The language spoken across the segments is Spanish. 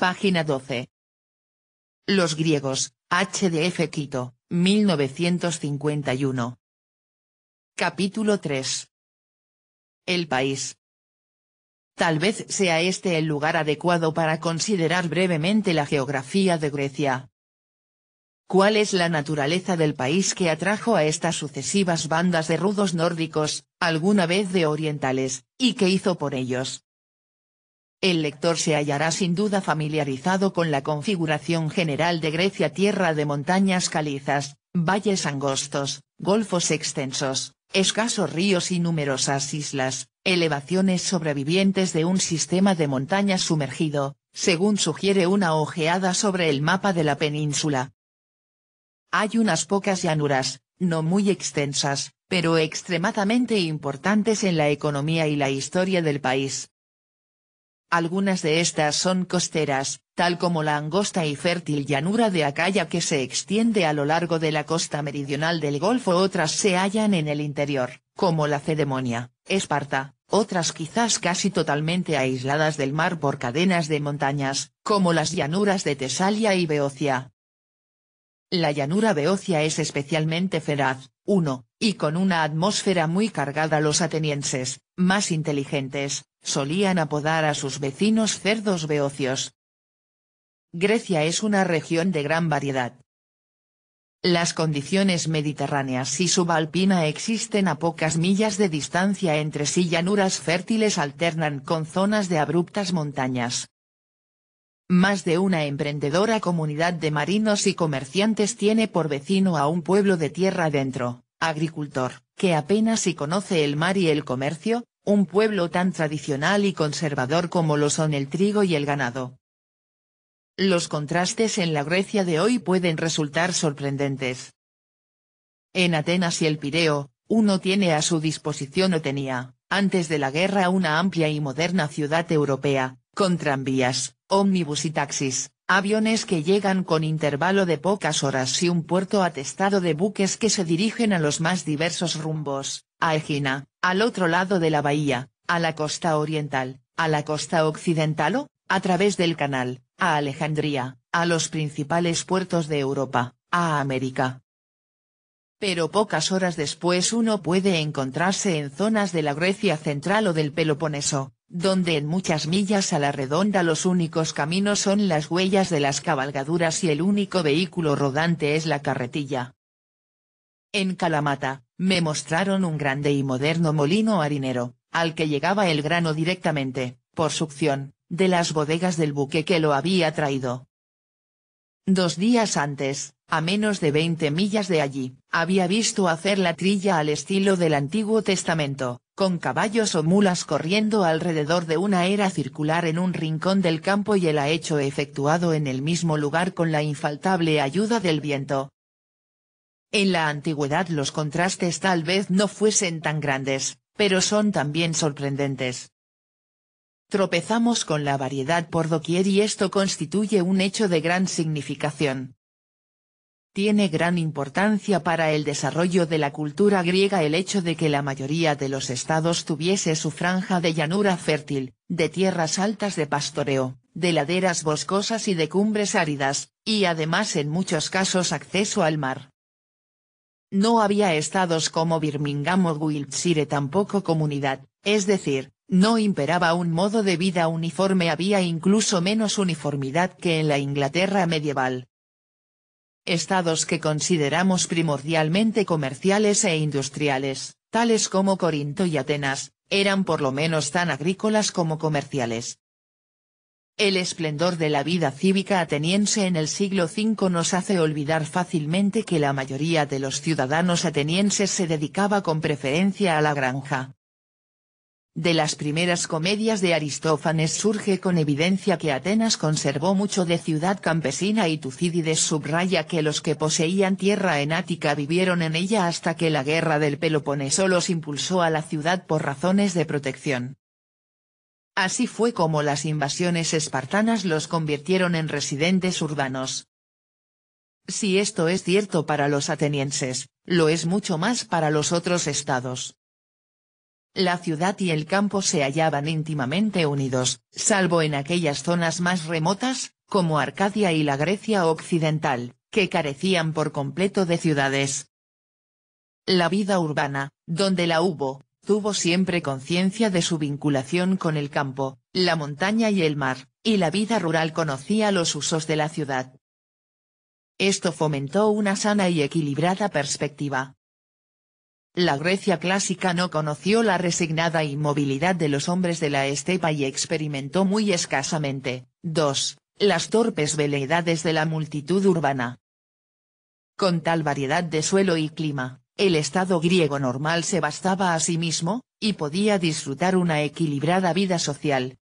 página 12. Los griegos, HDF Quito, 1951. Capítulo 3. El país. Tal vez sea este el lugar adecuado para considerar brevemente la geografía de Grecia. ¿Cuál es la naturaleza del país que atrajo a estas sucesivas bandas de rudos nórdicos, alguna vez de orientales, y qué hizo por ellos? El lector se hallará sin duda familiarizado con la configuración general de Grecia tierra de montañas calizas, valles angostos, golfos extensos, escasos ríos y numerosas islas, elevaciones sobrevivientes de un sistema de montañas sumergido, según sugiere una ojeada sobre el mapa de la península. Hay unas pocas llanuras, no muy extensas, pero extremadamente importantes en la economía y la historia del país, algunas de estas son costeras, tal como la angosta y fértil llanura de Acaya que se extiende a lo largo de la costa meridional del Golfo otras se hallan en el interior, como la Cedemonia, Esparta, otras quizás casi totalmente aisladas del mar por cadenas de montañas, como las llanuras de Tesalia y Beocia. La llanura Beocia es especialmente feraz, 1, y con una atmósfera muy cargada los atenienses, más inteligentes, solían apodar a sus vecinos cerdos beocios. Grecia es una región de gran variedad. Las condiciones mediterráneas y subalpina existen a pocas millas de distancia entre sí llanuras fértiles alternan con zonas de abruptas montañas. Más de una emprendedora comunidad de marinos y comerciantes tiene por vecino a un pueblo de tierra adentro, agricultor, que apenas si conoce el mar y el comercio, un pueblo tan tradicional y conservador como lo son el trigo y el ganado. Los contrastes en la Grecia de hoy pueden resultar sorprendentes. En Atenas y el Pireo, uno tiene a su disposición o tenía, antes de la guerra una amplia y moderna ciudad europea, con tranvías, ómnibus y taxis, aviones que llegan con intervalo de pocas horas y un puerto atestado de buques que se dirigen a los más diversos rumbos, a Egina, al otro lado de la bahía, a la costa oriental, a la costa occidental o, a través del canal, a Alejandría, a los principales puertos de Europa, a América. Pero pocas horas después uno puede encontrarse en zonas de la Grecia central o del Peloponeso, donde en muchas millas a la redonda los únicos caminos son las huellas de las cabalgaduras y el único vehículo rodante es la carretilla. En Calamata, me mostraron un grande y moderno molino harinero, al que llegaba el grano directamente, por succión, de las bodegas del buque que lo había traído. Dos días antes, a menos de 20 millas de allí, había visto hacer la trilla al estilo del Antiguo Testamento, con caballos o mulas corriendo alrededor de una era circular en un rincón del campo y el hecho efectuado en el mismo lugar con la infaltable ayuda del viento. En la antigüedad los contrastes tal vez no fuesen tan grandes, pero son también sorprendentes. Tropezamos con la variedad por doquier y esto constituye un hecho de gran significación. Tiene gran importancia para el desarrollo de la cultura griega el hecho de que la mayoría de los estados tuviese su franja de llanura fértil, de tierras altas de pastoreo, de laderas boscosas y de cumbres áridas, y además en muchos casos acceso al mar. No había estados como Birmingham o Wiltshire tampoco comunidad, es decir, no imperaba un modo de vida uniforme había incluso menos uniformidad que en la Inglaterra medieval, estados que consideramos primordialmente comerciales e industriales, tales como Corinto y Atenas, eran por lo menos tan agrícolas como comerciales. El esplendor de la vida cívica ateniense en el siglo V nos hace olvidar fácilmente que la mayoría de los ciudadanos atenienses se dedicaba con preferencia a la granja, de las primeras comedias de Aristófanes surge con evidencia que Atenas conservó mucho de ciudad campesina y Tucídides subraya que los que poseían tierra en Ática vivieron en ella hasta que la guerra del Peloponeso los impulsó a la ciudad por razones de protección. Así fue como las invasiones espartanas los convirtieron en residentes urbanos. Si esto es cierto para los atenienses, lo es mucho más para los otros estados. la ciudad y el campo se hallaban íntimamente unidos, salvo en aquellas zonas más remotas, como Arcadia y la Grecia occidental, que carecían por completo de ciudades. La vida urbana, donde la hubo, tuvo siempre conciencia de su vinculación con el campo, la montaña y el mar, y la vida rural conocía los usos de la ciudad. Esto fomentó una sana y equilibrada perspectiva. La Grecia clásica no conoció la resignada inmovilidad de los hombres de la estepa y experimentó muy escasamente, 2. Las torpes veleidades de la multitud urbana. Con tal variedad de suelo y clima, el estado griego normal se bastaba a sí mismo, y podía disfrutar una equilibrada vida social.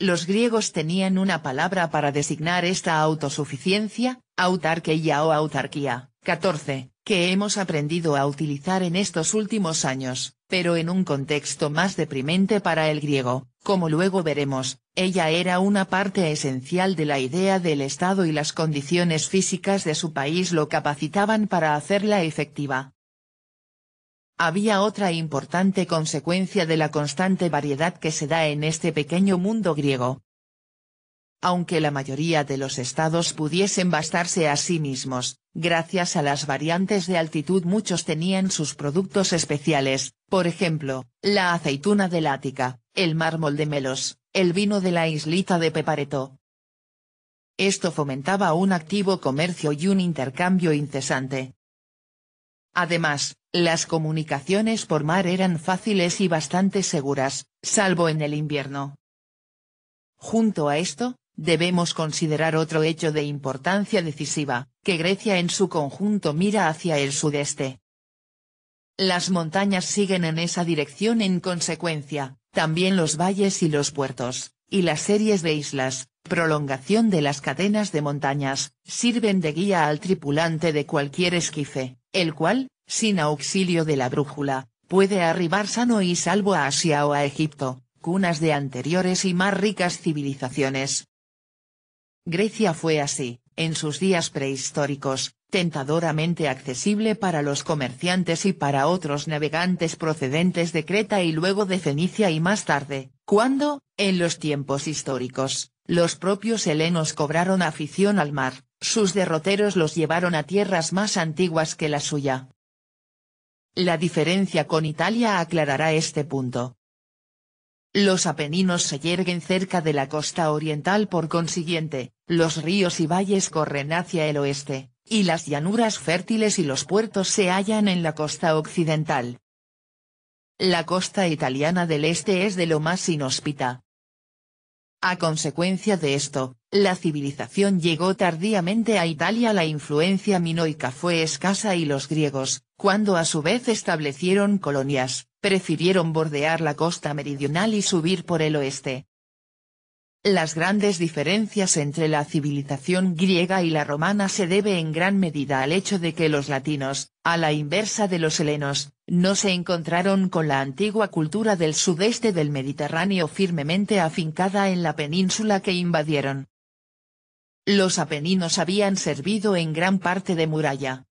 Los griegos tenían una palabra para designar esta autosuficiencia, autarquía o autarquía, 14, que hemos aprendido a utilizar en estos últimos años, pero en un contexto más deprimente para el griego, como luego veremos, ella era una parte esencial de la idea del Estado y las condiciones físicas de su país lo capacitaban para hacerla efectiva. Había otra importante consecuencia de la constante variedad que se da en este pequeño mundo griego. Aunque la mayoría de los estados pudiesen bastarse a sí mismos, gracias a las variantes de altitud muchos tenían sus productos especiales, por ejemplo, la aceituna del Ática, el mármol de Melos, el vino de la islita de Pepareto. Esto fomentaba un activo comercio y un intercambio incesante. Además, las comunicaciones por mar eran fáciles y bastante seguras, salvo en el invierno. Junto a esto, debemos considerar otro hecho de importancia decisiva, que Grecia en su conjunto mira hacia el sudeste. Las montañas siguen en esa dirección en consecuencia, también los valles y los puertos, y las series de islas, prolongación de las cadenas de montañas, sirven de guía al tripulante de cualquier esquife, el cual, sin auxilio de la brújula, puede arribar sano y salvo a Asia o a Egipto, cunas de anteriores y más ricas civilizaciones. Grecia fue así, en sus días prehistóricos, tentadoramente accesible para los comerciantes y para otros navegantes procedentes de Creta y luego de Fenicia y más tarde, cuando, en los tiempos históricos, los propios helenos cobraron afición al mar, sus derroteros los llevaron a tierras más antiguas que la suya. La diferencia con Italia aclarará este punto. Los Apeninos se yerguen cerca de la costa oriental por consiguiente, los ríos y valles corren hacia el oeste, y las llanuras fértiles y los puertos se hallan en la costa occidental. La costa italiana del este es de lo más inhóspita. A consecuencia de esto, la civilización llegó tardíamente a Italia la influencia minoica fue escasa y los griegos, cuando a su vez establecieron colonias, prefirieron bordear la costa meridional y subir por el oeste. Las grandes diferencias entre la civilización griega y la romana se debe en gran medida al hecho de que los latinos, a la inversa de los helenos, no se encontraron con la antigua cultura del sudeste del Mediterráneo firmemente afincada en la península que invadieron. Los apeninos habían servido en gran parte de muralla,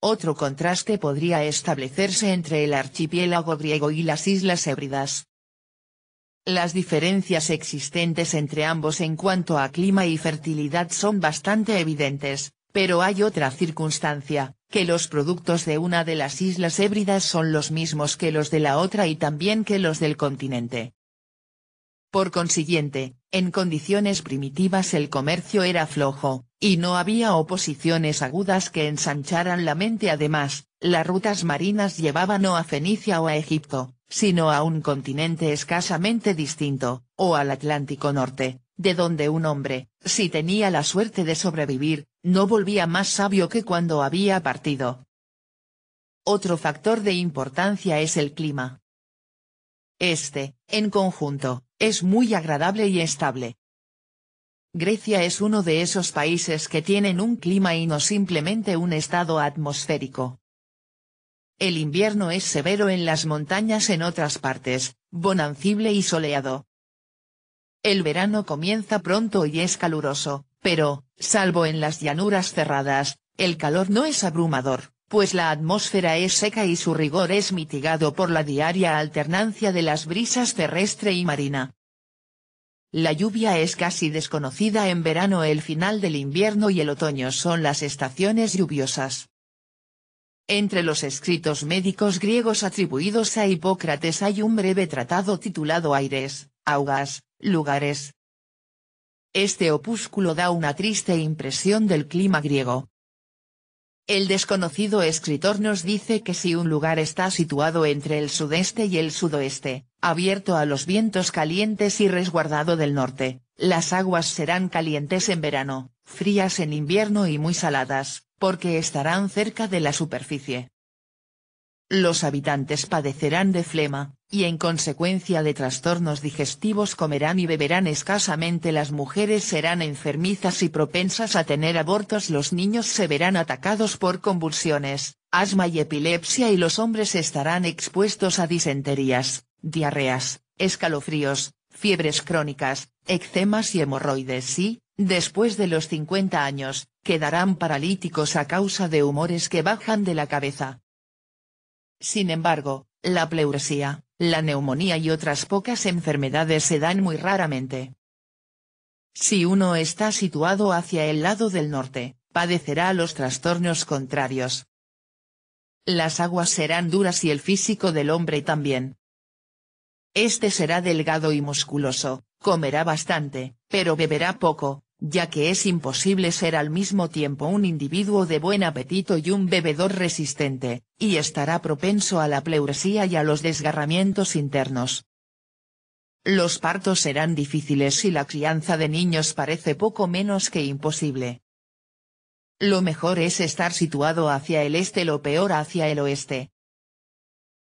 otro contraste podría establecerse entre el archipiélago griego y las Islas Hébridas. Las diferencias existentes entre ambos en cuanto a clima y fertilidad son bastante evidentes, pero hay otra circunstancia, que los productos de una de las Islas Hébridas son los mismos que los de la otra y también que los del continente. Por consiguiente, en condiciones primitivas el comercio era flojo, y no había oposiciones agudas que ensancharan la mente además, las rutas marinas llevaban no a Fenicia o a Egipto, sino a un continente escasamente distinto, o al Atlántico Norte, de donde un hombre, si tenía la suerte de sobrevivir, no volvía más sabio que cuando había partido. Otro factor de importancia es el clima. Este, en conjunto, es muy agradable y estable. Grecia es uno de esos países que tienen un clima y no simplemente un estado atmosférico. El invierno es severo en las montañas en otras partes, bonancible y soleado. El verano comienza pronto y es caluroso, pero, salvo en las llanuras cerradas, el calor no es abrumador, pues la atmósfera es seca y su rigor es mitigado por la diaria alternancia de las brisas terrestre y marina. La lluvia es casi desconocida en verano el final del invierno y el otoño son las estaciones lluviosas. Entre los escritos médicos griegos atribuidos a Hipócrates hay un breve tratado titulado Aires, Augas, Lugares. Este opúsculo da una triste impresión del clima griego. El desconocido escritor nos dice que si un lugar está situado entre el sudeste y el sudoeste, abierto a los vientos calientes y resguardado del norte, las aguas serán calientes en verano, frías en invierno y muy saladas, porque estarán cerca de la superficie. Los habitantes padecerán de flema, y en consecuencia de trastornos digestivos comerán y beberán escasamente las mujeres serán enfermizas y propensas a tener abortos los niños se verán atacados por convulsiones, asma y epilepsia y los hombres estarán expuestos a disenterías, diarreas, escalofríos, fiebres crónicas, eczemas y hemorroides y, después de los 50 años, quedarán paralíticos a causa de humores que bajan de la cabeza. Sin embargo, la pleuresía, la neumonía y otras pocas enfermedades se dan muy raramente. Si uno está situado hacia el lado del norte, padecerá los trastornos contrarios. Las aguas serán duras y el físico del hombre también. Este será delgado y musculoso, comerá bastante, pero beberá poco, ya que es imposible ser al mismo tiempo un individuo de buen apetito y un bebedor resistente, y estará propenso a la pleuresía y a los desgarramientos internos. Los partos serán difíciles y la crianza de niños parece poco menos que imposible. Lo mejor es estar situado hacia el este lo peor hacia el oeste.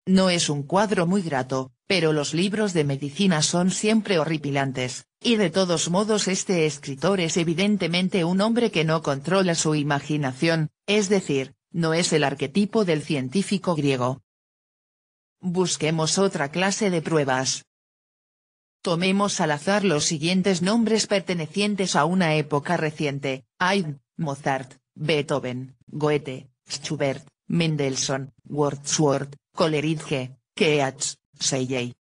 No es un cuadro muy grato, pero los libros de medicina son siempre horripilantes, y de todos modos este escritor es evidentemente un hombre que no controla su imaginación, es decir, no es el arquetipo del científico griego. Busquemos otra clase de pruebas. Tomemos al azar los siguientes nombres pertenecientes a una época reciente, Haydn, Mozart, Beethoven, Goethe, Schubert, Mendelssohn, Wordsworth, Coleridge, Keats, Shelley.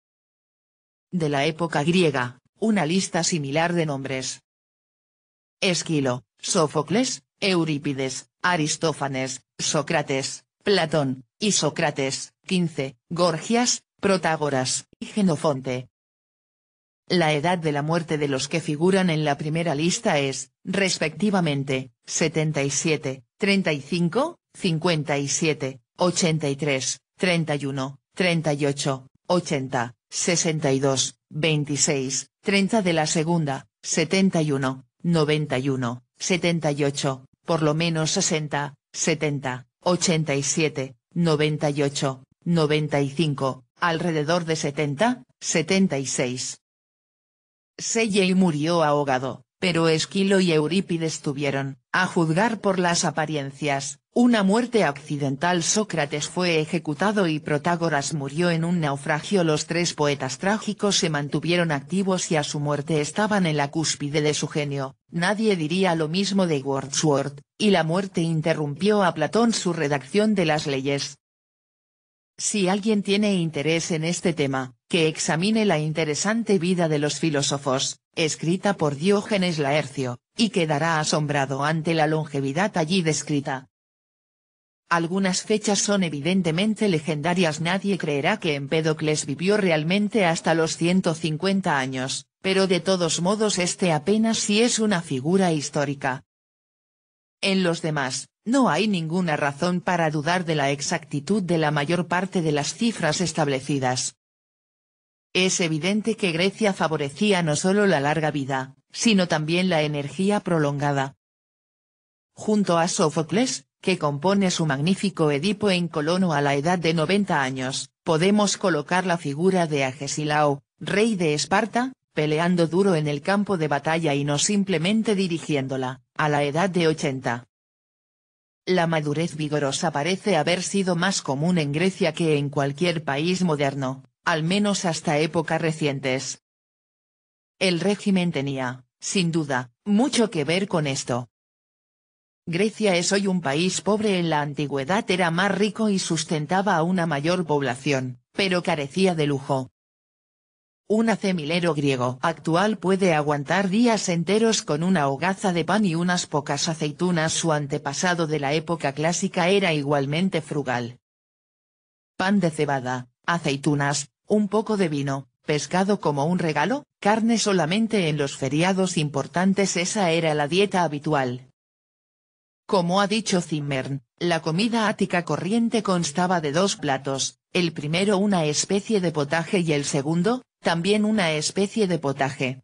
De la época griega, una lista similar de nombres. Esquilo, Sófocles, Eurípides, Aristófanes, Sócrates, Platón, y Sócrates, 15, Gorgias, Protágoras, y Genofonte. La edad de la muerte de los que figuran en la primera lista es, respectivamente, 77, 35, 57, 83, 31, 38, 80, 62, 26, 30 de la segunda, 71, 91, 78, por lo menos 60, 70, 87, 98, 95, alrededor de 70, 76. Selley murió ahogado, pero Esquilo y Eurípides tuvieron, a juzgar por las apariencias, una muerte accidental. Sócrates fue ejecutado y Protágoras murió en un naufragio. Los tres poetas trágicos se mantuvieron activos y a su muerte estaban en la cúspide de su genio, nadie diría lo mismo de Wordsworth, y la muerte interrumpió a Platón su redacción de las leyes. Si alguien tiene interés en este tema, que examine la interesante vida de los filósofos, escrita por Diógenes Laercio, y quedará asombrado ante la longevidad allí descrita. Algunas fechas son evidentemente legendarias nadie creerá que Empédocles vivió realmente hasta los 150 años, pero de todos modos este apenas sí es una figura histórica. En los demás, no hay ninguna razón para dudar de la exactitud de la mayor parte de las cifras establecidas. Es evidente que Grecia favorecía no solo la larga vida, sino también la energía prolongada. Junto a Sófocles, que compone su magnífico Edipo en Colono a la edad de 90 años, podemos colocar la figura de Agesilao, rey de Esparta, peleando duro en el campo de batalla y no simplemente dirigiéndola, a la edad de 80. La madurez vigorosa parece haber sido más común en Grecia que en cualquier país moderno, al menos hasta épocas recientes. El régimen tenía, sin duda, mucho que ver con esto. Grecia es hoy un país pobre en la antigüedad era más rico y sustentaba a una mayor población, pero carecía de lujo. Un acemilero griego actual puede aguantar días enteros con una hogaza de pan y unas pocas aceitunas. Su antepasado de la época clásica era igualmente frugal. Pan de cebada, aceitunas, un poco de vino, pescado como un regalo, carne solamente en los feriados importantes esa era la dieta habitual. Como ha dicho Zimmern, la comida ática corriente constaba de dos platos, el primero una especie de potaje y el segundo, también una especie de potaje.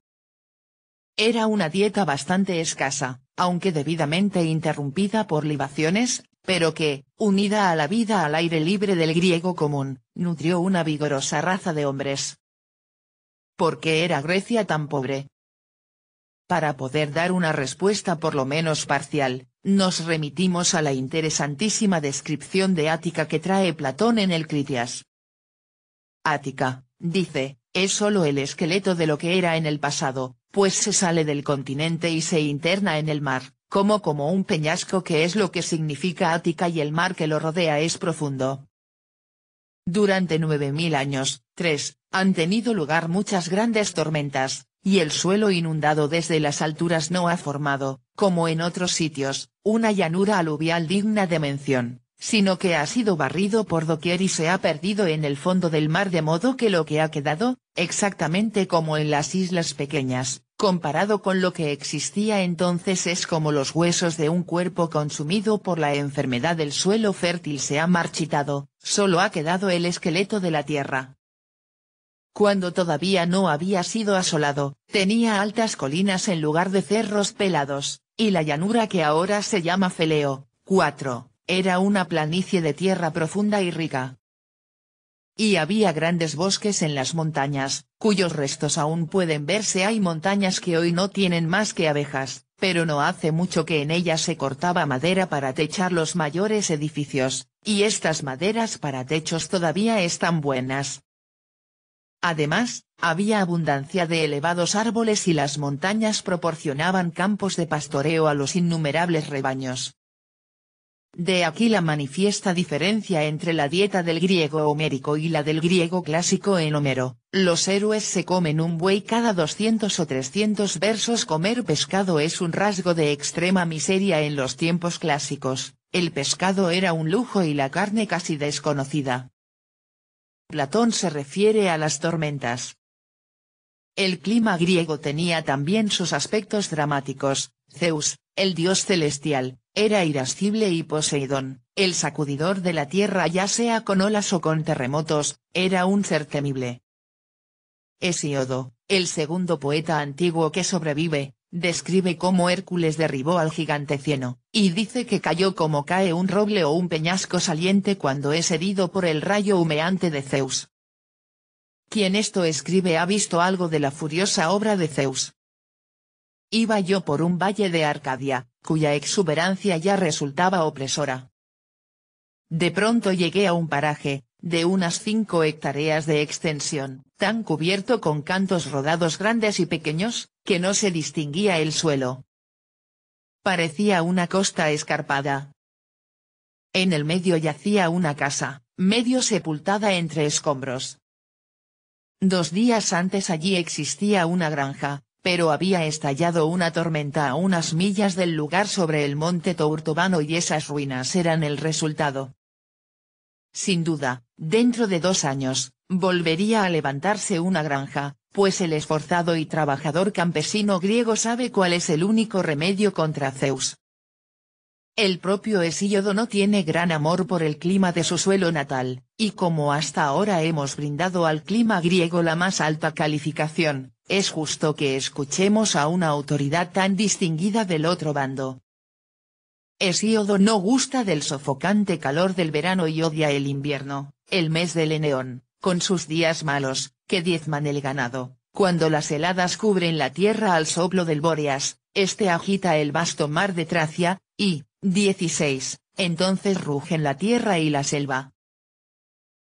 Era una dieta bastante escasa, aunque debidamente interrumpida por libaciones, pero que, unida a la vida al aire libre del griego común, nutrió una vigorosa raza de hombres. ¿Por qué era Grecia tan pobre? Para poder dar una respuesta por lo menos parcial, nos remitimos a la interesantísima descripción de Ática que trae Platón en el Critias. Ática, dice, es solo el esqueleto de lo que era en el pasado, pues se sale del continente y se interna en el mar, como como un peñasco que es lo que significa Ática y el mar que lo rodea es profundo. Durante 9.000 años, tres, han tenido lugar muchas grandes tormentas, y el suelo inundado desde las alturas no ha formado, como en otros sitios, una llanura aluvial digna de mención, sino que ha sido barrido por doquier y se ha perdido en el fondo del mar de modo que lo que ha quedado, exactamente como en las islas pequeñas, comparado con lo que existía entonces es como los huesos de un cuerpo consumido por la enfermedad del suelo fértil se ha marchitado, solo ha quedado el esqueleto de la tierra. Cuando todavía no había sido asolado, tenía altas colinas en lugar de cerros pelados, y la llanura que ahora se llama Feleo, 4 era una planicie de tierra profunda y rica. Y había grandes bosques en las montañas, cuyos restos aún pueden verse hay montañas que hoy no tienen más que abejas, pero no hace mucho que en ellas se cortaba madera para techar los mayores edificios, y estas maderas para techos todavía están buenas. Además, había abundancia de elevados árboles y las montañas proporcionaban campos de pastoreo a los innumerables rebaños. De aquí la manifiesta diferencia entre la dieta del griego homérico y la del griego clásico en Homero, los héroes se comen un buey cada 200 o 300 versos comer pescado es un rasgo de extrema miseria en los tiempos clásicos, el pescado era un lujo y la carne casi desconocida. Platón se refiere a las tormentas. El clima griego tenía también sus aspectos dramáticos, Zeus, el dios celestial, era irascible y Poseidón, el sacudidor de la tierra ya sea con olas o con terremotos, era un ser temible. Hesíodo, el segundo poeta antiguo que sobrevive, describe cómo Hércules derribó al gigante Cieno, y dice que cayó como cae un roble o un peñasco saliente cuando es herido por el rayo humeante de Zeus. Quien esto escribe ha visto algo de la furiosa obra de Zeus. Iba yo por un valle de Arcadia, cuya exuberancia ya resultaba opresora. De pronto llegué a un paraje, de unas cinco hectáreas de extensión, tan cubierto con cantos rodados grandes y pequeños, que no se distinguía el suelo. Parecía una costa escarpada. En el medio yacía una casa, medio sepultada entre escombros. Dos días antes allí existía una granja, pero había estallado una tormenta a unas millas del lugar sobre el monte Tourtobano y esas ruinas eran el resultado. Sin duda, dentro de dos años, volvería a levantarse una granja, pues el esforzado y trabajador campesino griego sabe cuál es el único remedio contra Zeus. El propio Hesíodo no tiene gran amor por el clima de su suelo natal, y como hasta ahora hemos brindado al clima griego la más alta calificación, es justo que escuchemos a una autoridad tan distinguida del otro bando. Hesíodo no gusta del sofocante calor del verano y odia el invierno, el mes del Eneón, con sus días malos, que diezman el ganado, cuando las heladas cubren la tierra al soplo del Bóreas, este agita el vasto mar de Tracia, y, 16, entonces rugen la tierra y la selva,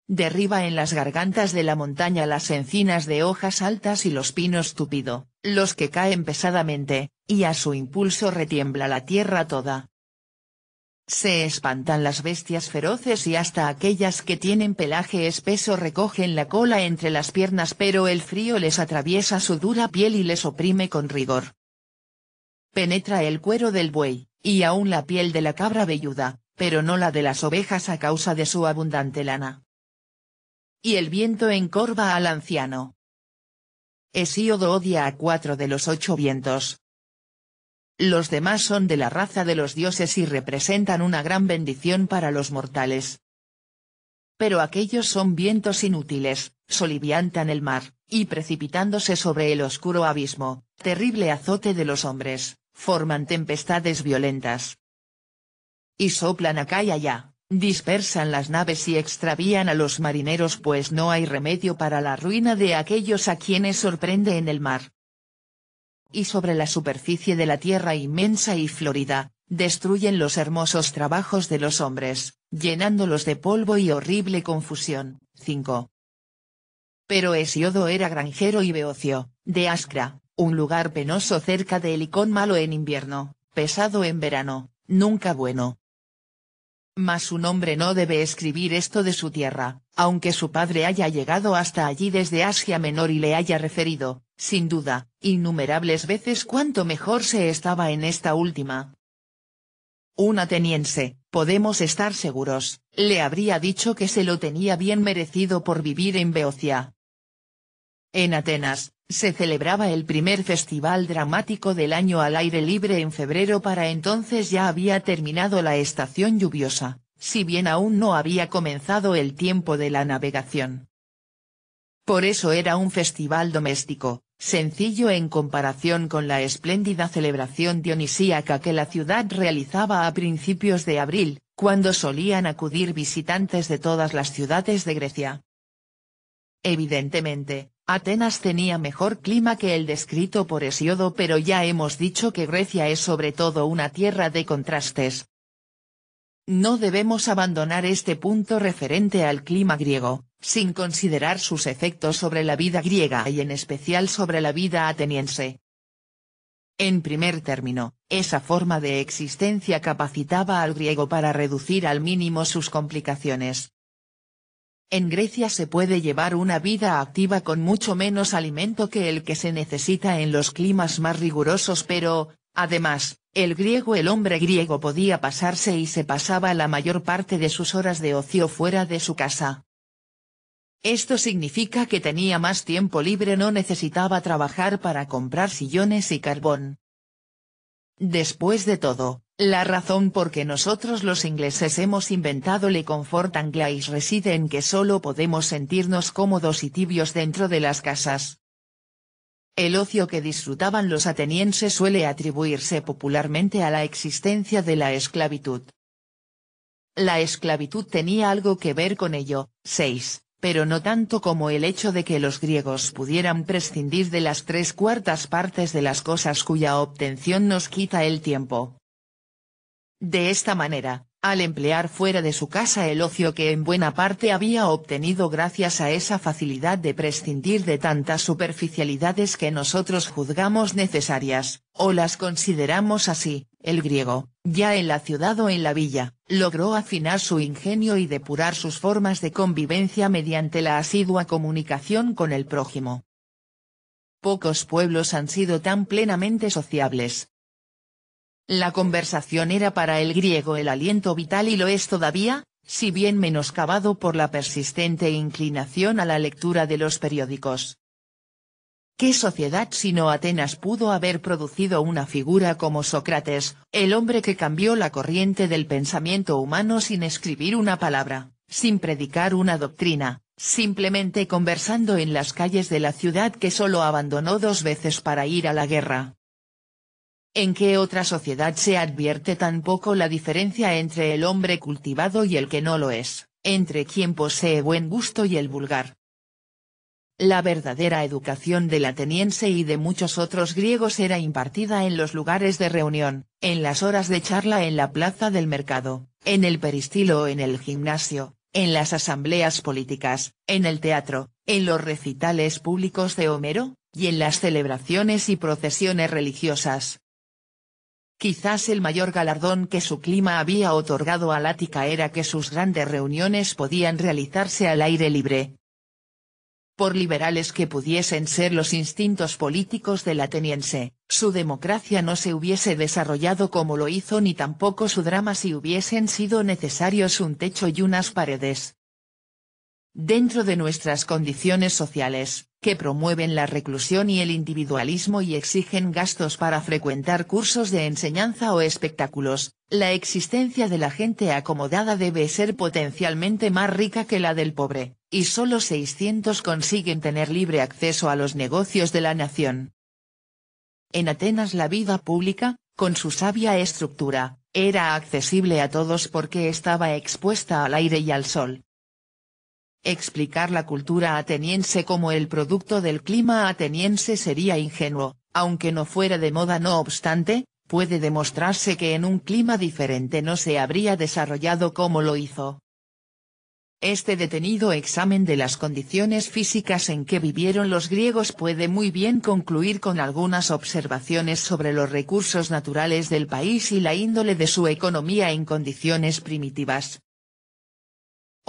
derriba en las gargantas de la montaña las encinas de hojas altas y los pinos túpido, los que caen pesadamente, y a su impulso retiembla la tierra toda. Se espantan las bestias feroces y hasta aquellas que tienen pelaje espeso recogen la cola entre las piernas pero el frío les atraviesa su dura piel y les oprime con rigor. Penetra el cuero del buey, y aún la piel de la cabra velluda, pero no la de las ovejas a causa de su abundante lana. Y el viento encorva al anciano. Hesíodo odia a cuatro de los ocho vientos. Los demás son de la raza de los dioses y representan una gran bendición para los mortales. Pero aquellos son vientos inútiles, soliviantan el mar, y precipitándose sobre el oscuro abismo, terrible azote de los hombres, forman tempestades violentas, y soplan acá y allá, dispersan las naves y extravían a los marineros pues no hay remedio para la ruina de aquellos a quienes sorprende en el mar. Y sobre la superficie de la tierra inmensa y florida, destruyen los hermosos trabajos de los hombres, llenándolos de polvo y horrible confusión. 5. Pero Hesiodo era granjero y beocio, de Ascra, un lugar penoso cerca de Helicón malo en invierno, pesado en verano, nunca bueno, mas su nombre no debe escribir esto de su tierra, aunque su padre haya llegado hasta allí desde Asia Menor y le haya referido, sin duda, innumerables veces cuánto mejor se estaba en esta última. Un ateniense, podemos estar seguros, le habría dicho que se lo tenía bien merecido por vivir en Beocia. En Atenas, se celebraba el primer festival dramático del año al aire libre en febrero para entonces ya había terminado la estación lluviosa, si bien aún no había comenzado el tiempo de la navegación. Por eso era un festival doméstico, sencillo en comparación con la espléndida celebración dionisíaca que la ciudad realizaba a principios de abril, cuando solían acudir visitantes de todas las ciudades de Grecia. Evidentemente, Atenas tenía mejor clima que el descrito por Hesiodo pero ya hemos dicho que Grecia es sobre todo una tierra de contrastes. No debemos abandonar este punto referente al clima griego, sin considerar sus efectos sobre la vida griega y en especial sobre la vida ateniense. En primer término, esa forma de existencia capacitaba al griego para reducir al mínimo sus complicaciones, en Grecia se puede llevar una vida activa con mucho menos alimento que el que se necesita en los climas más rigurosos pero, además, el griego el hombre griego podía pasarse y se pasaba la mayor parte de sus horas de ocio fuera de su casa. Esto significa que tenía más tiempo libre no necesitaba trabajar para comprar sillones y carbón. Después de todo, la razón por que nosotros los ingleses hemos inventado le confort anglais reside en que solo podemos sentirnos cómodos y tibios dentro de las casas. El ocio que disfrutaban los atenienses suele atribuirse popularmente a la existencia de la esclavitud. La esclavitud tenía algo que ver con ello, 6, pero no tanto como el hecho de que los griegos pudieran prescindir de las tres cuartas partes de las cosas cuya obtención nos quita el tiempo. De esta manera, al emplear fuera de su casa el ocio que en buena parte había obtenido gracias a esa facilidad de prescindir de tantas superficialidades que nosotros juzgamos necesarias, o las consideramos así, el griego, ya en la ciudad o en la villa, logró afinar su ingenio y depurar sus formas de convivencia mediante la asidua comunicación con el prójimo. Pocos pueblos han sido tan plenamente sociables, la conversación era para el griego el aliento vital y lo es todavía, si bien menoscabado por la persistente inclinación a la lectura de los periódicos. ¿Qué sociedad sino Atenas pudo haber producido una figura como Sócrates, el hombre que cambió la corriente del pensamiento humano sin escribir una palabra, sin predicar una doctrina, simplemente conversando en las calles de la ciudad que solo abandonó dos veces para ir a la guerra? ¿En qué otra sociedad se advierte tan poco la diferencia entre el hombre cultivado y el que no lo es, entre quien posee buen gusto y el vulgar? La verdadera educación del ateniense y de muchos otros griegos era impartida en los lugares de reunión, en las horas de charla en la plaza del mercado, en el peristilo o en el gimnasio, en las asambleas políticas, en el teatro, en los recitales públicos de Homero, y en las celebraciones y procesiones religiosas. Quizás el mayor galardón que su clima había otorgado al Ática era que sus grandes reuniones podían realizarse al aire libre. Por liberales que pudiesen ser los instintos políticos del ateniense, su democracia no se hubiese desarrollado como lo hizo ni tampoco su drama si hubiesen sido necesarios un techo y unas paredes. Dentro de nuestras condiciones sociales, que promueven la reclusión y el individualismo y exigen gastos para frecuentar cursos de enseñanza o espectáculos, la existencia de la gente acomodada debe ser potencialmente más rica que la del pobre, y solo 600 consiguen tener libre acceso a los negocios de la nación. En Atenas la vida pública, con su sabia estructura, era accesible a todos porque estaba expuesta al aire y al sol, Explicar la cultura ateniense como el producto del clima ateniense sería ingenuo, aunque no fuera de moda no obstante, puede demostrarse que en un clima diferente no se habría desarrollado como lo hizo. Este detenido examen de las condiciones físicas en que vivieron los griegos puede muy bien concluir con algunas observaciones sobre los recursos naturales del país y la índole de su economía en condiciones primitivas.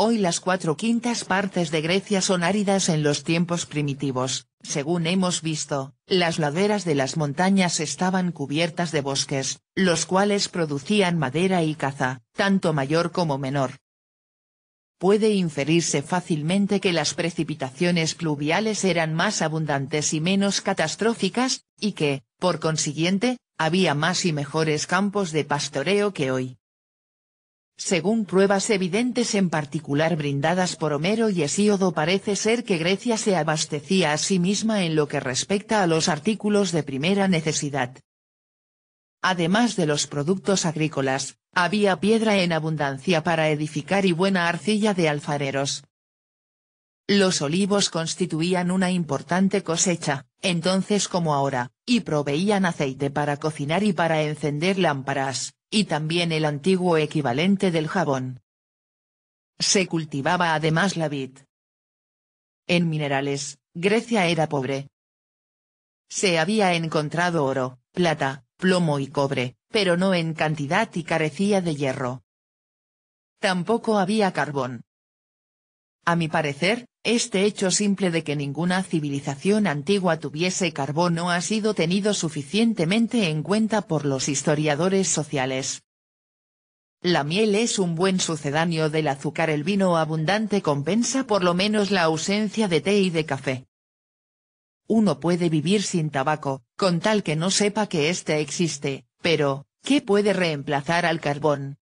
Hoy las cuatro quintas partes de Grecia son áridas en los tiempos primitivos, según hemos visto, las laderas de las montañas estaban cubiertas de bosques, los cuales producían madera y caza, tanto mayor como menor. Puede inferirse fácilmente que las precipitaciones pluviales eran más abundantes y menos catastróficas, y que, por consiguiente, había más y mejores campos de pastoreo que hoy. Según pruebas evidentes en particular brindadas por Homero y Hesíodo parece ser que Grecia se abastecía a sí misma en lo que respecta a los artículos de primera necesidad. Además de los productos agrícolas, había piedra en abundancia para edificar y buena arcilla de alfareros. Los olivos constituían una importante cosecha, entonces como ahora, y proveían aceite para cocinar y para encender lámparas y también el antiguo equivalente del jabón. Se cultivaba además la vid. En minerales, Grecia era pobre. Se había encontrado oro, plata, plomo y cobre, pero no en cantidad y carecía de hierro. Tampoco había carbón. A mi parecer, este hecho simple de que ninguna civilización antigua tuviese carbón no ha sido tenido suficientemente en cuenta por los historiadores sociales. La miel es un buen sucedáneo del azúcar el vino abundante compensa por lo menos la ausencia de té y de café. Uno puede vivir sin tabaco, con tal que no sepa que éste existe, pero, ¿qué puede reemplazar al carbón?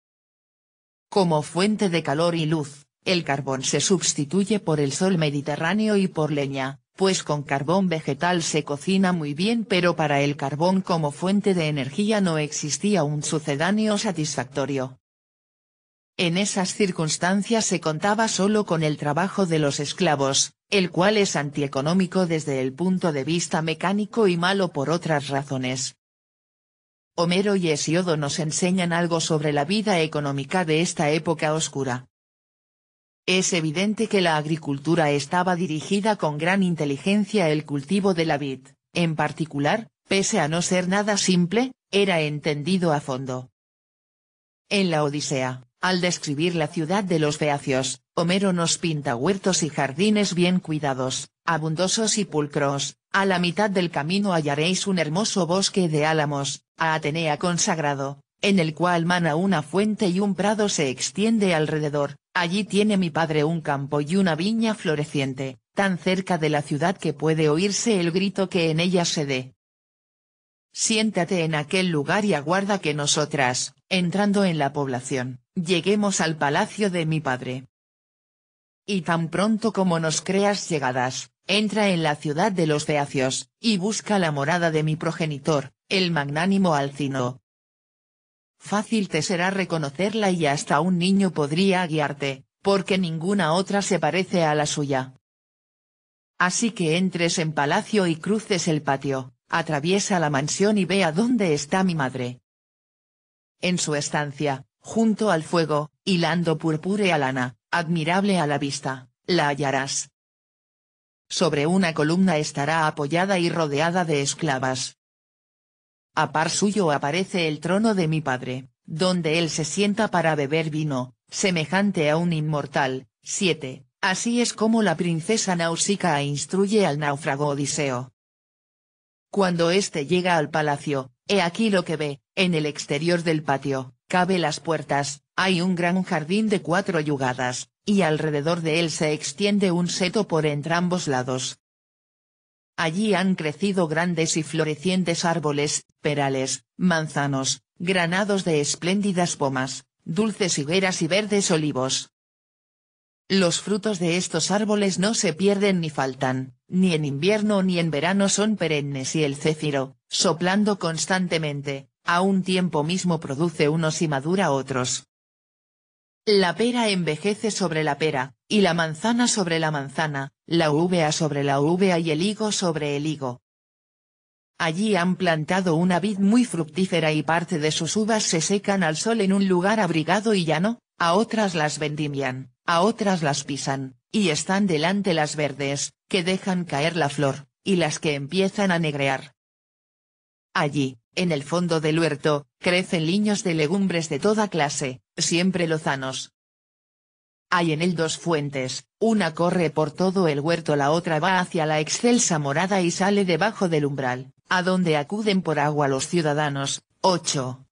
Como fuente de calor y luz, el carbón se sustituye por el sol mediterráneo y por leña, pues con carbón vegetal se cocina muy bien pero para el carbón como fuente de energía no existía un sucedáneo satisfactorio. En esas circunstancias se contaba solo con el trabajo de los esclavos, el cual es antieconómico desde el punto de vista mecánico y malo por otras razones. Homero y Hesiodo nos enseñan algo sobre la vida económica de esta época oscura. Es evidente que la agricultura estaba dirigida con gran inteligencia el cultivo de la vid, en particular, pese a no ser nada simple, era entendido a fondo. En la Odisea, al describir la ciudad de los Feacios, Homero nos pinta huertos y jardines bien cuidados, abundosos y pulcros, a la mitad del camino hallaréis un hermoso bosque de álamos, a Atenea consagrado, en el cual mana una fuente y un prado se extiende alrededor, allí tiene mi padre un campo y una viña floreciente, tan cerca de la ciudad que puede oírse el grito que en ella se dé. Siéntate en aquel lugar y aguarda que nosotras, entrando en la población, lleguemos al palacio de mi padre. Y tan pronto como nos creas llegadas, entra en la ciudad de los feacios, y busca la morada de mi progenitor, el magnánimo Alcino, Fácil te será reconocerla y hasta un niño podría guiarte, porque ninguna otra se parece a la suya. Así que entres en palacio y cruces el patio, atraviesa la mansión y ve a dónde está mi madre. En su estancia, junto al fuego, hilando purpúrea lana, admirable a la vista, la hallarás. Sobre una columna estará apoyada y rodeada de esclavas. A par suyo aparece el trono de mi padre, donde él se sienta para beber vino, semejante a un inmortal. 7. Así es como la princesa Nausicaa instruye al náufrago Odiseo. Cuando éste llega al palacio, he aquí lo que ve, en el exterior del patio, cabe las puertas, hay un gran jardín de cuatro yugadas, y alrededor de él se extiende un seto por entrambos lados. Allí han crecido grandes y florecientes árboles, perales, manzanos, granados de espléndidas pomas, dulces higueras y verdes olivos. Los frutos de estos árboles no se pierden ni faltan, ni en invierno ni en verano son perennes y el céfiro, soplando constantemente, a un tiempo mismo produce unos y madura otros. La pera envejece sobre la pera, y la manzana sobre la manzana, la uvea sobre la uvea y el higo sobre el higo. Allí han plantado una vid muy fructífera y parte de sus uvas se secan al sol en un lugar abrigado y llano, a otras las vendimian, a otras las pisan, y están delante las verdes, que dejan caer la flor, y las que empiezan a negrear. Allí, en el fondo del huerto, crecen liños de legumbres de toda clase, siempre lozanos. Hay en él dos fuentes, una corre por todo el huerto la otra va hacia la excelsa morada y sale debajo del umbral, a donde acuden por agua los ciudadanos. 8.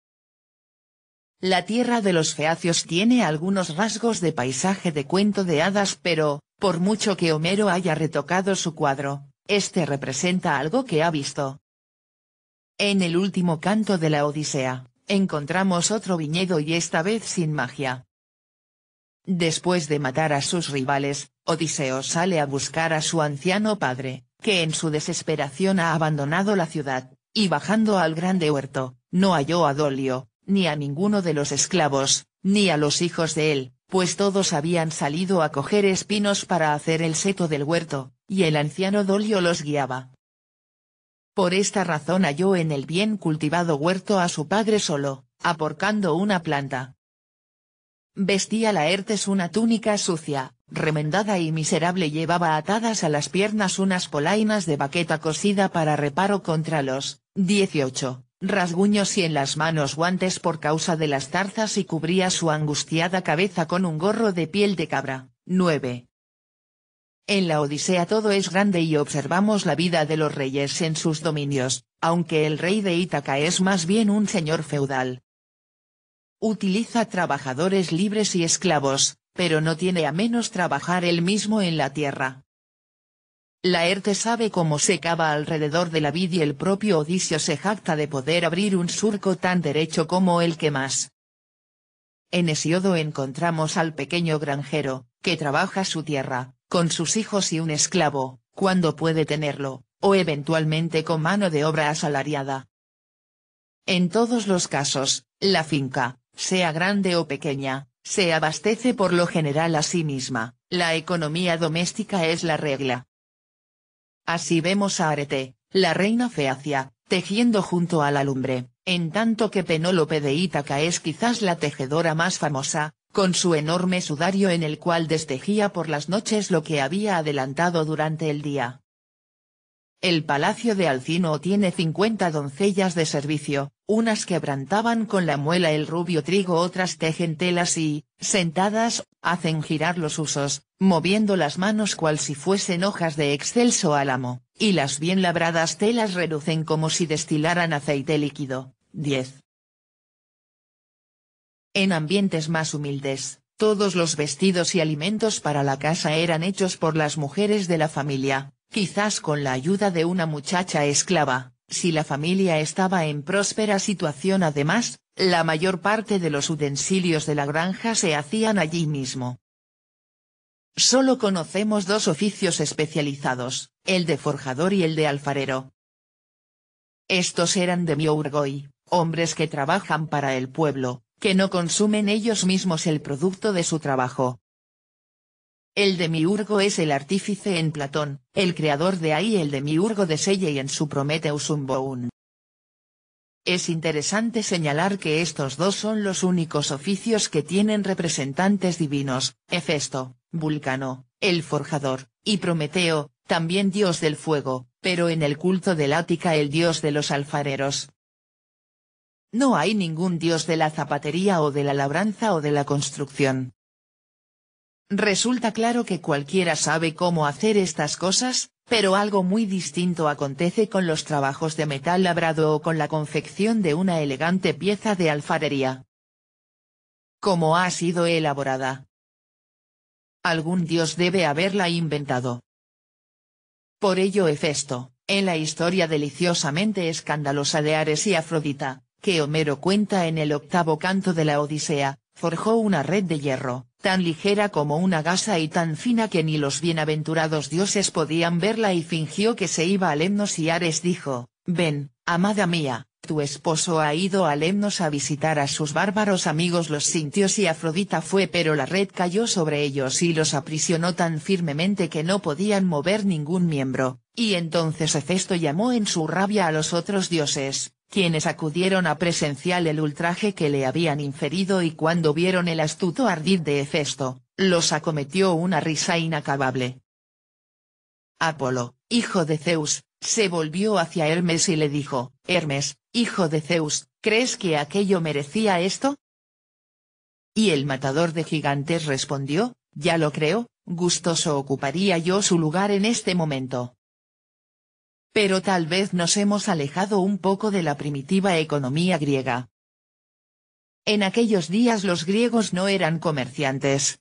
La tierra de los feacios tiene algunos rasgos de paisaje de cuento de hadas pero, por mucho que Homero haya retocado su cuadro, este representa algo que ha visto, en el último canto de la Odisea, encontramos otro viñedo y esta vez sin magia. Después de matar a sus rivales, Odiseo sale a buscar a su anciano padre, que en su desesperación ha abandonado la ciudad, y bajando al grande huerto, no halló a Dolio, ni a ninguno de los esclavos, ni a los hijos de él, pues todos habían salido a coger espinos para hacer el seto del huerto, y el anciano Dolio los guiaba. Por esta razón halló en el bien cultivado huerto a su padre solo, aporcando una planta. Vestía Laertes una túnica sucia, remendada y miserable llevaba atadas a las piernas unas polainas de baqueta cosida para reparo contra los 18 rasguños y en las manos guantes por causa de las tarzas y cubría su angustiada cabeza con un gorro de piel de cabra. 9. En la Odisea todo es grande y observamos la vida de los reyes en sus dominios, aunque el rey de Ítaca es más bien un señor feudal. Utiliza trabajadores libres y esclavos, pero no tiene a menos trabajar él mismo en la tierra. Laerte sabe cómo se cava alrededor de la vid y el propio Odisio se jacta de poder abrir un surco tan derecho como el que más. En Hesiodo encontramos al pequeño granjero, que trabaja su tierra, con sus hijos y un esclavo, cuando puede tenerlo, o eventualmente con mano de obra asalariada. En todos los casos, la finca, sea grande o pequeña, se abastece por lo general a sí misma, la economía doméstica es la regla. Así vemos a Arete, la reina feacia, tejiendo junto a la lumbre, en tanto que Penólope de Ítaca es quizás la tejedora más famosa, con su enorme sudario en el cual destejía por las noches lo que había adelantado durante el día. El palacio de Alcino tiene cincuenta doncellas de servicio, unas quebrantaban con la muela el rubio trigo otras tejen telas y, sentadas, hacen girar los usos, moviendo las manos cual si fuesen hojas de excelso álamo, y las bien labradas telas relucen como si destilaran aceite líquido. 10. En ambientes más humildes, todos los vestidos y alimentos para la casa eran hechos por las mujeres de la familia, quizás con la ayuda de una muchacha esclava, si la familia estaba en próspera situación además, la mayor parte de los utensilios de la granja se hacían allí mismo. Solo conocemos dos oficios especializados, el de forjador y el de alfarero. Estos eran de Miurgoy, hombres que trabajan para el pueblo, que no consumen ellos mismos el producto de su trabajo. El demiurgo es el artífice en Platón, el creador de ahí el demiurgo de Selle y en su Prometheus Unbound. Es interesante señalar que estos dos son los únicos oficios que tienen representantes divinos, Hefesto, Vulcano, el forjador, y Prometeo, también dios del fuego, pero en el culto del Ática el dios de los alfareros. no hay ningún dios de la zapatería o de la labranza o de la construcción. Resulta claro que cualquiera sabe cómo hacer estas cosas, pero algo muy distinto acontece con los trabajos de metal labrado o con la confección de una elegante pieza de alfarería. ¿Cómo ha sido elaborada? Algún dios debe haberla inventado. Por ello Hefesto, en la historia deliciosamente escandalosa de Ares y Afrodita, que Homero cuenta en el octavo canto de la Odisea, forjó una red de hierro, tan ligera como una gasa y tan fina que ni los bienaventurados dioses podían verla y fingió que se iba a Lemnos y Ares dijo, ven, amada mía, tu esposo ha ido a Lemnos a visitar a sus bárbaros amigos los sintios y Afrodita fue pero la red cayó sobre ellos y los aprisionó tan firmemente que no podían mover ningún miembro, y entonces Hefesto llamó en su rabia a los otros dioses, quienes acudieron a presenciar el ultraje que le habían inferido y cuando vieron el astuto ardid de Hefesto, los acometió una risa inacabable. Apolo, hijo de Zeus, se volvió hacia Hermes y le dijo, Hermes, hijo de Zeus, ¿crees que aquello merecía esto? Y el matador de gigantes respondió, ya lo creo, gustoso ocuparía yo su lugar en este momento. Pero tal vez nos hemos alejado un poco de la primitiva economía griega. En aquellos días los griegos no eran comerciantes.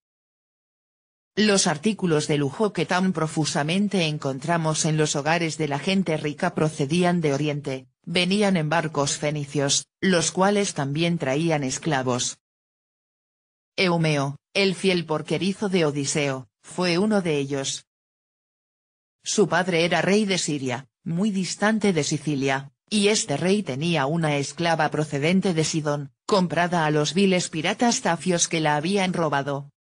Los artículos de lujo que tan profusamente encontramos en los hogares de la gente rica procedían de Oriente, venían en barcos fenicios, los cuales también traían esclavos. Eumeo, el fiel porquerizo de Odiseo, fue uno de ellos. Su padre era rey de Siria, muy distante de Sicilia, y este rey tenía una esclava procedente de Sidón, comprada a los viles piratas tafios que la habían robado.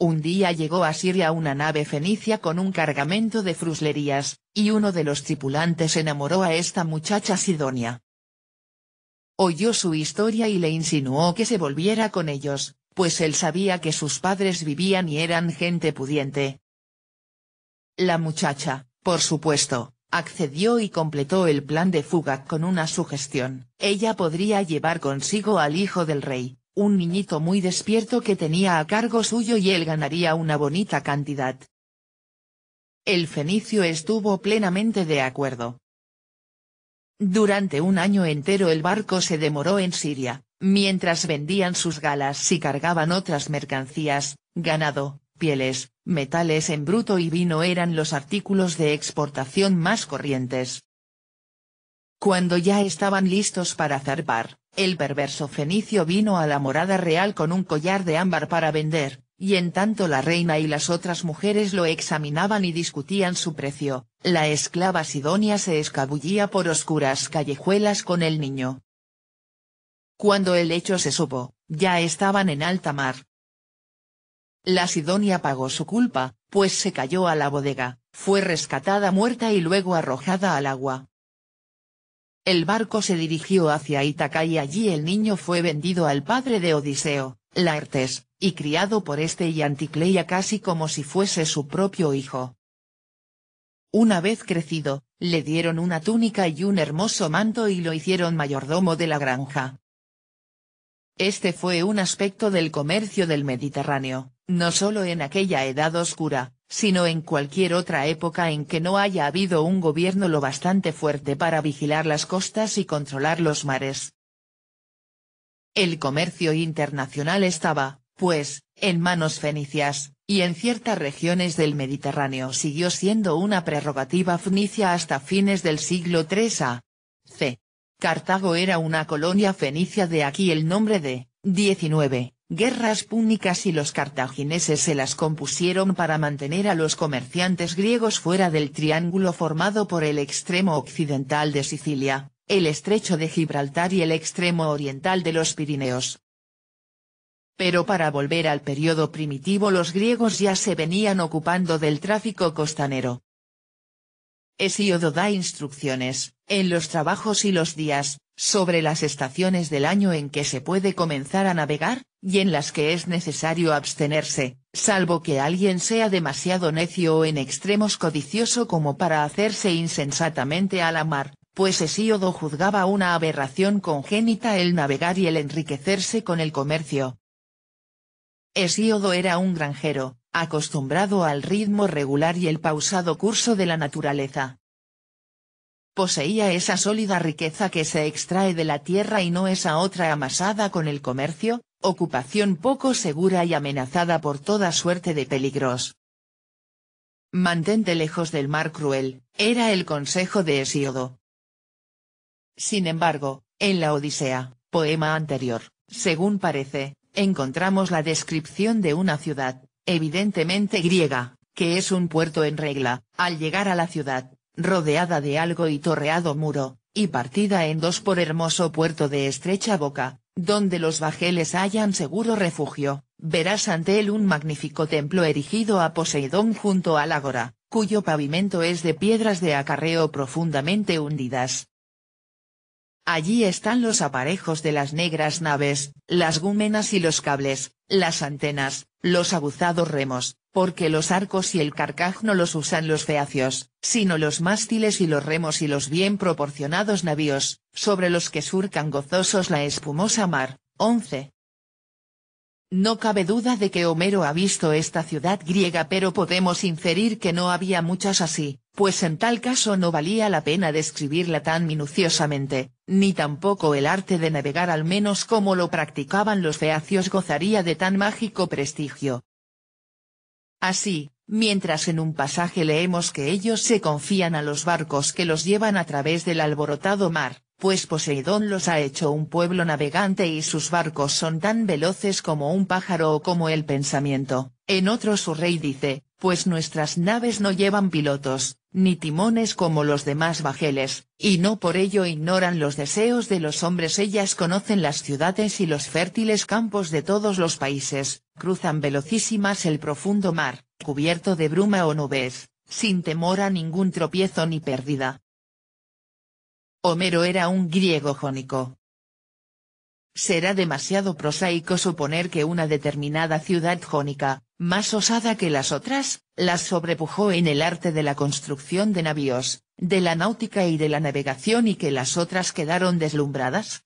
Un día llegó a Siria una nave fenicia con un cargamento de fruslerías, y uno de los tripulantes enamoró a esta muchacha sidonia. Oyó su historia y le insinuó que se volviera con ellos, pues él sabía que sus padres vivían y eran gente pudiente. La muchacha, por supuesto, accedió y completó el plan de fuga con una sugestión, ella podría llevar consigo al hijo del rey, un niñito muy despierto que tenía a cargo suyo y él ganaría una bonita cantidad. El fenicio estuvo plenamente de acuerdo. Durante un año entero el barco se demoró en Siria, mientras vendían sus galas y cargaban otras mercancías, ganado, pieles, metales en bruto y vino eran los artículos de exportación más corrientes. Cuando ya estaban listos para zarpar, el perverso fenicio vino a la morada real con un collar de ámbar para vender, y en tanto la reina y las otras mujeres lo examinaban y discutían su precio, la esclava Sidonia se escabullía por oscuras callejuelas con el niño. Cuando el hecho se supo, ya estaban en alta mar, la Sidonia pagó su culpa, pues se cayó a la bodega, fue rescatada muerta y luego arrojada al agua. El barco se dirigió hacia Ítaca y allí el niño fue vendido al padre de Odiseo, Laertes, y criado por este y Anticleia casi como si fuese su propio hijo. Una vez crecido, le dieron una túnica y un hermoso manto y lo hicieron mayordomo de la granja. Este fue un aspecto del comercio del Mediterráneo, no solo en aquella edad oscura, sino en cualquier otra época en que no haya habido un gobierno lo bastante fuerte para vigilar las costas y controlar los mares. El comercio internacional estaba, pues, en manos fenicias, y en ciertas regiones del Mediterráneo siguió siendo una prerrogativa fenicia hasta fines del siglo III a. C. Cartago era una colonia fenicia de aquí el nombre de, 19, guerras púnicas y los cartagineses se las compusieron para mantener a los comerciantes griegos fuera del triángulo formado por el extremo occidental de Sicilia, el estrecho de Gibraltar y el extremo oriental de los Pirineos. Pero para volver al periodo primitivo los griegos ya se venían ocupando del tráfico costanero, Hesíodo da instrucciones, en los trabajos y los días, sobre las estaciones del año en que se puede comenzar a navegar, y en las que es necesario abstenerse, salvo que alguien sea demasiado necio o en extremos codicioso como para hacerse insensatamente a la mar, pues Hesíodo juzgaba una aberración congénita el navegar y el enriquecerse con el comercio. Hesíodo era un granjero, acostumbrado al ritmo regular y el pausado curso de la naturaleza. Poseía esa sólida riqueza que se extrae de la tierra y no esa otra amasada con el comercio, ocupación poco segura y amenazada por toda suerte de peligros. Mantente lejos del mar cruel, era el consejo de Hesíodo. Sin embargo, en la Odisea, poema anterior, según parece, encontramos la descripción de una ciudad, evidentemente griega, que es un puerto en regla, al llegar a la ciudad, rodeada de algo y torreado muro, y partida en dos por hermoso puerto de estrecha boca, donde los bajeles hallan seguro refugio, verás ante él un magnífico templo erigido a Poseidón junto al ágora, cuyo pavimento es de piedras de acarreo profundamente hundidas. Allí están los aparejos de las negras naves, las gúmenas y los cables, las antenas, los aguzados remos, porque los arcos y el carcaj no los usan los feacios, sino los mástiles y los remos y los bien proporcionados navíos, sobre los que surcan gozosos la espumosa mar. 11. No cabe duda de que Homero ha visto esta ciudad griega pero podemos inferir que no había muchas así, pues en tal caso no valía la pena describirla tan minuciosamente, ni tampoco el arte de navegar al menos como lo practicaban los feacios gozaría de tan mágico prestigio. Así, mientras en un pasaje leemos que ellos se confían a los barcos que los llevan a través del alborotado mar, pues Poseidón los ha hecho un pueblo navegante y sus barcos son tan veloces como un pájaro o como el pensamiento. En otro su rey dice, pues nuestras naves no llevan pilotos, ni timones como los demás bajeles, y no por ello ignoran los deseos de los hombres ellas conocen las ciudades y los fértiles campos de todos los países, cruzan velocísimas el profundo mar, cubierto de bruma o nubes, sin temor a ningún tropiezo ni pérdida, Homero era un griego jónico. Será demasiado prosaico suponer que una determinada ciudad jónica, más osada que las otras, las sobrepujó en el arte de la construcción de navíos, de la náutica y de la navegación y que las otras quedaron deslumbradas.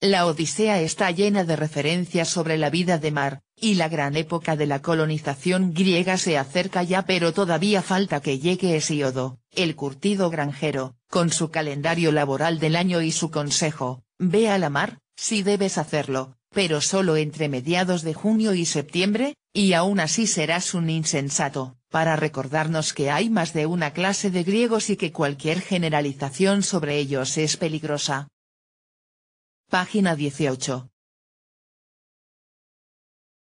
La Odisea está llena de referencias sobre la vida de mar, y la gran época de la colonización griega se acerca ya pero todavía falta que llegue Hesíodo, el curtido granjero, con su calendario laboral del año y su consejo, ve a la mar, si debes hacerlo, pero solo entre mediados de junio y septiembre, y aún así serás un insensato, para recordarnos que hay más de una clase de griegos y que cualquier generalización sobre ellos es peligrosa. Página 18.